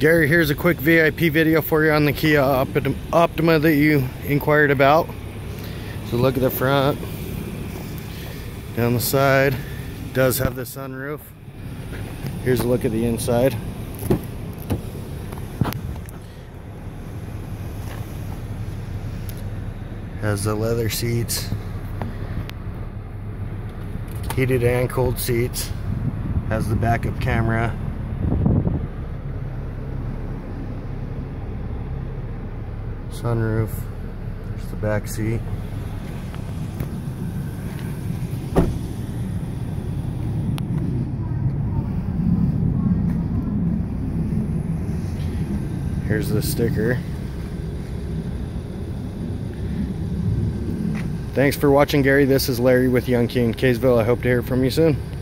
Gary, here's a quick VIP video for you on the Kia Optima that you inquired about. So look at the front, down the side, does have the sunroof. Here's a look at the inside. Has the leather seats, heated and cold seats, has the backup camera, sunroof. There's the back seat. Here's the sticker. Thanks for watching, Gary. This is Larry with Young Kia in Kaysville. I hope to hear from you soon.